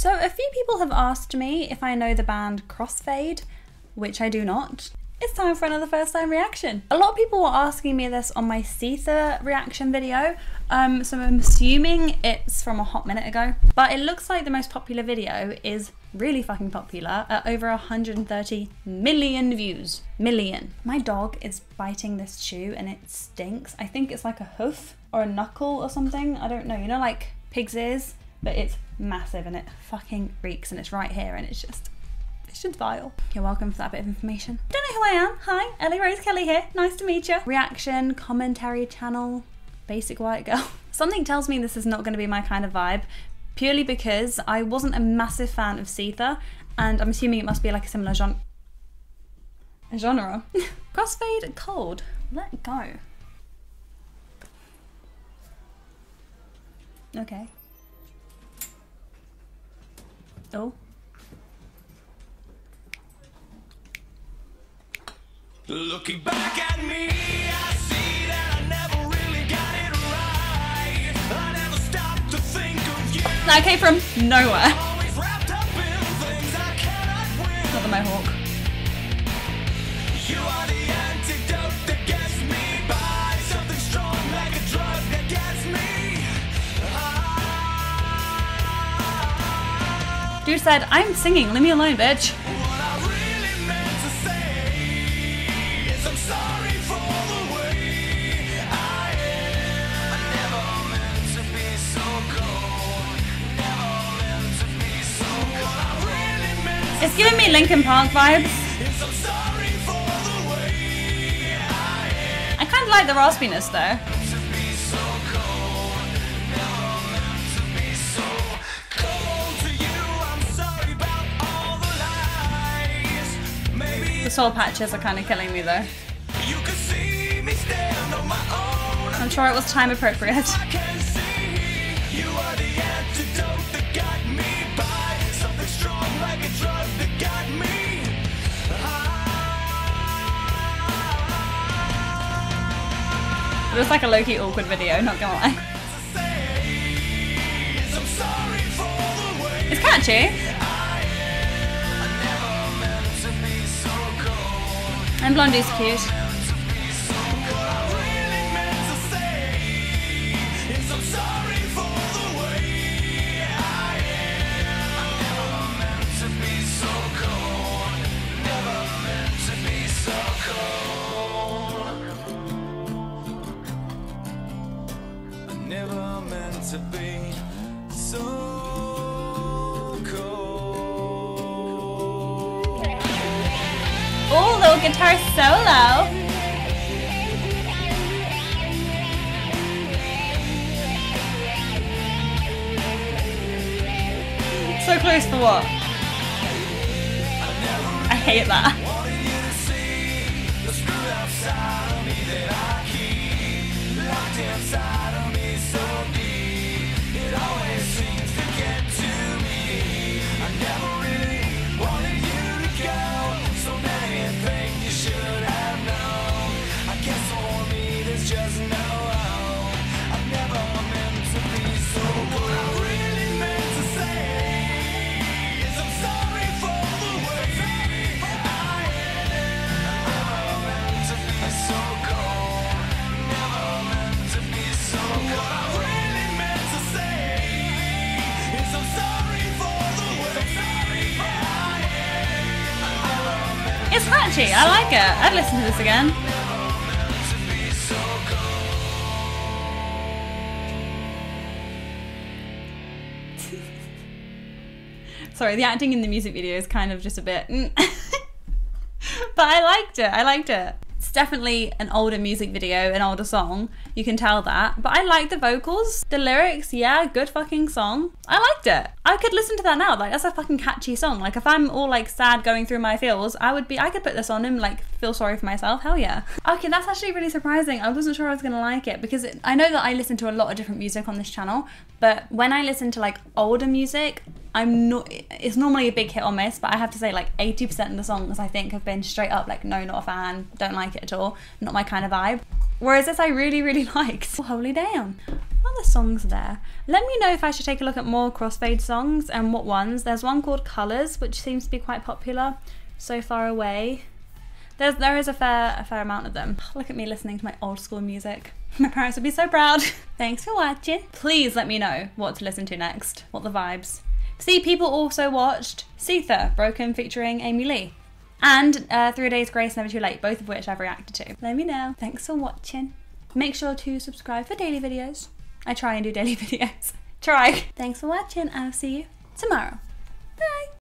So a few people have asked me if I know the band Crossfade, which I do not. It's time for another first time reaction. A lot of people were asking me this on my Seether reaction video, um, so I'm assuming it's from a hot minute ago. But it looks like the most popular video is really fucking popular at over 130 million views. Million. My dog is biting this shoe and it stinks. I think it's like a hoof or a knuckle or something. I don't know. You know, like pig's ears? But it's massive and it fucking reeks and it's right here and it's just it's just vile. You're welcome for that bit of information. Don't know who I am. Hi, Ellie Rose Kelly here. Nice to meet you. Reaction, commentary channel, basic white girl. Something tells me this is not going to be my kind of vibe, purely because I wasn't a massive fan of Seether, and I'm assuming it must be like a similar genre. Genre. Crossfade cold. Let go. Okay. Oh. Looking back at me, I see that I never really got it right. I never stopped to think of you. That came from nowhere. Always wrapped up in things I cannot win. Not the mohawk. Be I'm singing, leave me alone, bitch. It's giving me Linkin Park vibes. I kind of like the raspiness though. The soul patches are kind of killing me though. Me. I'm sure it was time appropriate. It was like a low-key awkward video, not gonna lie. It's catchy. I Blondie's cute. never meant to be so little guitar solo. So close to what? I hate that. It's catchy. I like it. I'd listen to this again. Sorry, the acting in the music video is kind of just a bit. mm. but I liked it. I liked it. It's definitely an older music video, an older song. You can tell that. But I like the vocals, the lyrics. Yeah, good fucking song. I liked it. I could listen to that now. Like that's a fucking catchy song. Like if I'm all like sad going through my feels, I would be. I could put this on and like feel sorry for myself. Hell yeah. Okay, that's actually really surprising. I wasn't sure I was gonna like it because it, I know that I listen to a lot of different music on this channel, but when I listen to like older music, I'm not. It's normally a big hit or miss, but I have to say like 80% of the songs I think have been straight up like no, not a fan, don't like it at all, not my kind of vibe. Whereas this I really really liked. Oh, holy damn. other songs there. Let me know if I should take a look at more crossfade songs and what ones. There's one called Colours, which seems to be quite popular. So Far Away. There's there is a fair a fair amount of them. Look at me listening to my old school music. My parents would be so proud. Thanks for watching. Please let me know what to listen to next. What the vibes. See, people also watched Seether, Broken featuring Amy Lee. And uh, Three Days Grace, Never Too Late, both of which I've reacted to. Let me know. Thanks for watching. Make sure to subscribe for daily videos. I try and do daily videos. Try. Thanks for watching. I'll see you tomorrow. Bye.